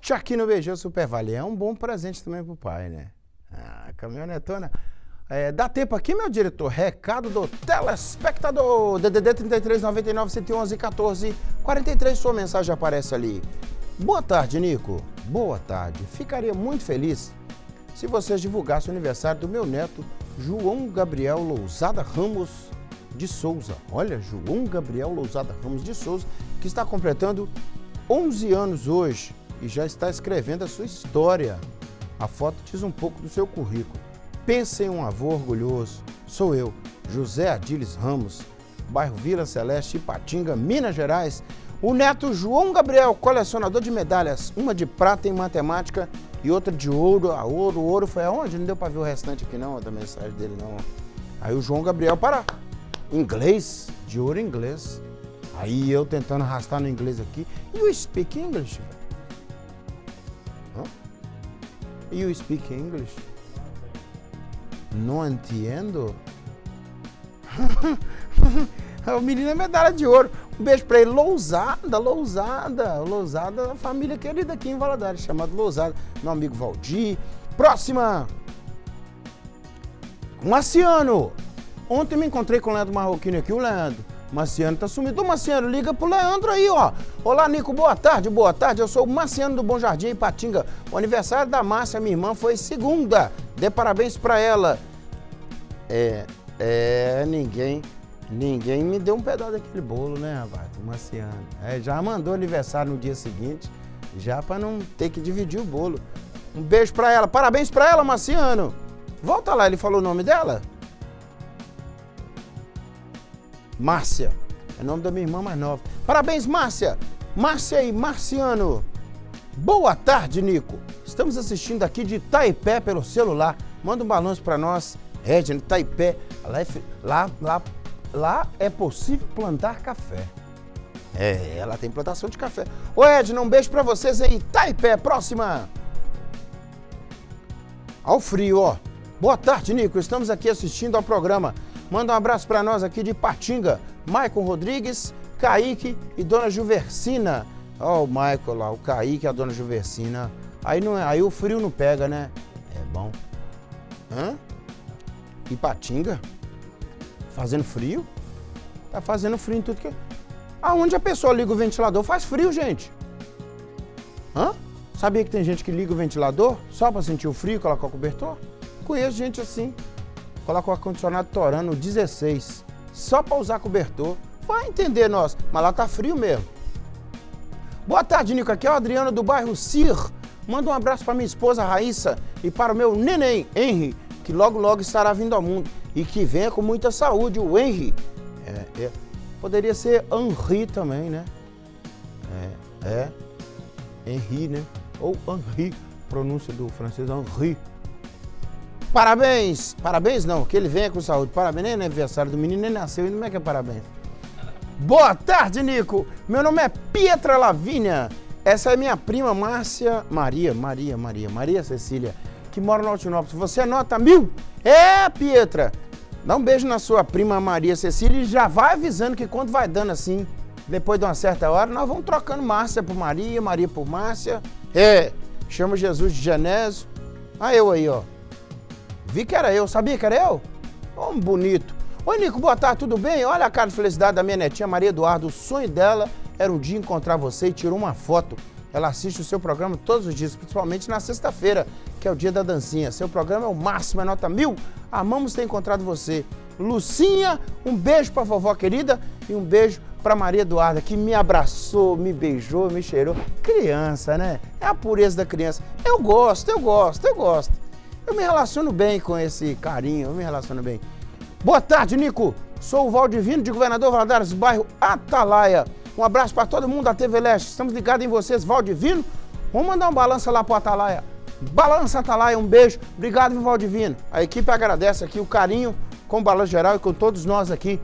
forte aqui no Beijão Super Vale. É um bom presente também pro pai, né? Ah, caminhonetona. É, dá tempo aqui, meu diretor. Recado do telespectador. DDD 33 99 111 14 43. Sua mensagem aparece ali. Boa tarde, Nico. Boa tarde. Ficaria muito feliz se vocês divulgassem o aniversário do meu neto, João Gabriel Lousada Ramos de Souza. Olha, João Gabriel Lousada Ramos de Souza, que está completando 11 anos hoje e já está escrevendo a sua história. A foto diz um pouco do seu currículo. Pense em um avô orgulhoso. Sou eu, José Adiles Ramos, bairro Vila Celeste, Ipatinga, Minas Gerais. O neto João Gabriel, colecionador de medalhas, uma de prata em matemática e outra de ouro. A ouro, ouro foi aonde? Não deu para ver o restante aqui não, da mensagem dele não. Aí o João Gabriel para inglês, de ouro inglês. Aí eu tentando arrastar no inglês aqui. You speak English? Huh? You speak English? Não entendo. o menino é medalha de ouro. Um beijo pra ele. Lousada, Lousada. Lousada, família querida aqui em Valadares, chamado Lousada. Meu amigo Valdir. Próxima. Marciano. Ontem me encontrei com o Leandro Marroquino aqui, o Leandro. Marciano tá sumido. Ô, Marciano, liga pro Leandro aí, ó. Olá, Nico, boa tarde, boa tarde. Eu sou o Marciano do Bom Jardim, em Patinga. O aniversário da Márcia, minha irmã, foi segunda. Dê parabéns pra ela. É, é, ninguém, ninguém me deu um pedaço daquele bolo, né, rapaz? O Marciano. É, já mandou aniversário no dia seguinte, já pra não ter que dividir o bolo. Um beijo pra ela. Parabéns pra ela, Marciano. Volta lá, ele falou o nome dela? Márcia. É nome da minha irmã mais nova. Parabéns, Márcia! Márcia e Marciano. Boa tarde, Nico. Estamos assistindo aqui de Taipé pelo celular. Manda um balanço para nós. Edna, Taipé. Lá é, lá, lá, lá é possível plantar café. É, ela tem plantação de café. Ô Edna, um beijo para vocês aí. Taipé, próxima. Ao frio, ó. Boa tarde, Nico. Estamos aqui assistindo ao programa. Manda um abraço para nós aqui de Patinga. Maicon Rodrigues, Kaique e Dona Juversina. Ó, oh, o Maicon lá, o Kaique e a Dona Juversina. Aí, não, é, aí o frio não pega, né? É bom. Hã? Ipatinga? Fazendo frio? Tá fazendo frio em tudo que. Aonde a pessoa liga o ventilador faz frio, gente. Hã? Sabia que tem gente que liga o ventilador só para sentir o frio e colocar o cobertor? Conheço gente assim coloca o ar-condicionado torando 16, só para usar cobertor. Vai entender nós, mas lá tá frio mesmo. Boa tarde, Nico. Aqui é o Adriano do bairro Cir. Manda um abraço para minha esposa Raíssa e para o meu neném, Henry, que logo logo estará vindo ao mundo e que venha com muita saúde, o Henry. É, é. Poderia ser Henri também, né? É, é. Henri, né? Ou Henri, pronúncia do francês Henri. Parabéns! Parabéns não, que ele venha com saúde. Parabéns, nem é aniversário do menino, nem nasceu, e como é que é parabéns? Boa tarde, Nico! Meu nome é Pietra Lavínia. Essa é minha prima Márcia Maria, Maria, Maria, Maria Cecília, que mora no Altinópolis. Você anota mil? É, Pietra! Dá um beijo na sua prima Maria Cecília e já vai avisando que quando vai dando assim, depois de uma certa hora, nós vamos trocando Márcia por Maria, Maria por Márcia. É, chama Jesus de Genésio. Ah, eu aí, ó. Vi que era eu, sabia que era eu? Homem bonito. Oi, Nico, boa tarde, tudo bem? Olha a cara de felicidade da minha netinha Maria Eduardo. O sonho dela era um dia encontrar você e tirou uma foto. Ela assiste o seu programa todos os dias, principalmente na sexta-feira, que é o dia da dancinha. Seu programa é o máximo, é nota mil. Amamos ter encontrado você. Lucinha, um beijo pra vovó querida e um beijo pra Maria Eduarda, que me abraçou, me beijou, me cheirou. Criança, né? É a pureza da criança. Eu gosto, eu gosto, eu gosto. Eu me relaciono bem com esse carinho, eu me relaciono bem. Boa tarde, Nico. Sou o Valdivino de Governador Valadares, bairro Atalaia. Um abraço para todo mundo da TV Leste. Estamos ligados em vocês, Valdivino. Vamos mandar um balança lá pro Atalaia. Balança Atalaia, um beijo. Obrigado, Valdivino. A equipe agradece aqui o carinho com o Balanço Geral e com todos nós aqui